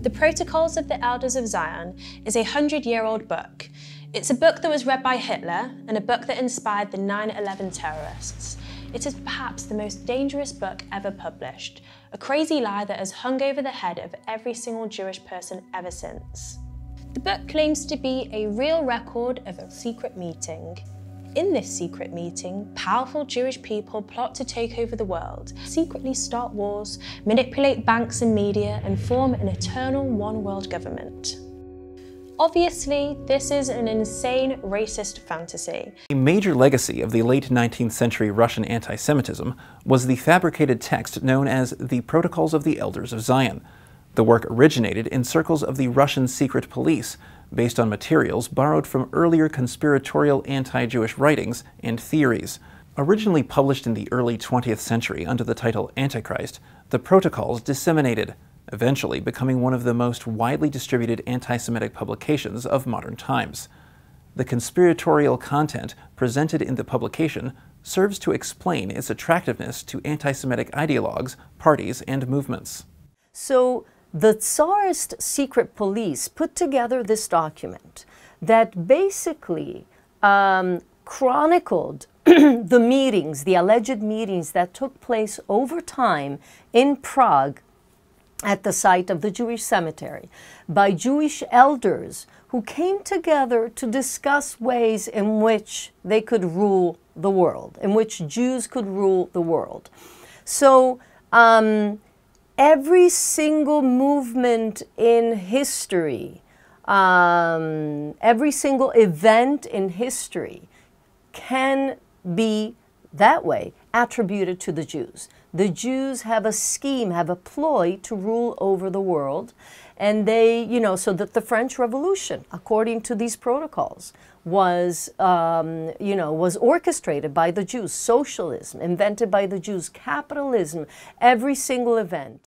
The Protocols of the Elders of Zion is a hundred year old book. It's a book that was read by Hitler and a book that inspired the 9 11 terrorists. It is perhaps the most dangerous book ever published, a crazy lie that has hung over the head of every single Jewish person ever since. The book claims to be a real record of a secret meeting. In this secret meeting, powerful Jewish people plot to take over the world, secretly start wars, manipulate banks and media, and form an eternal one world government. Obviously, this is an insane racist fantasy. A major legacy of the late 19th century Russian anti Semitism was the fabricated text known as the Protocols of the Elders of Zion. The work originated in circles of the Russian secret police based on materials borrowed from earlier conspiratorial anti Jewish writings and theories. Originally published in the early 20th century under the title Antichrist, the protocols disseminated, eventually becoming one of the most widely distributed anti Semitic publications of modern times. The conspiratorial content presented in the publication serves to explain its attractiveness to anti Semitic ideologues, parties, and movements. So, the Tsarist secret police put together this document that basically um, chronicled the meetings, the alleged meetings that took place over time in Prague at the site of the Jewish cemetery by Jewish elders who came together to discuss ways in which they could rule the world, in which Jews could rule the world. So, um, every single movement in history, um, every single event in history can be that way attributed to the Jews. The Jews have a scheme, have a ploy to rule over the world. And they, you know, so that the French Revolution, according to these protocols, was, um, you know, was orchestrated by the Jews. Socialism, invented by the Jews. Capitalism, every single event.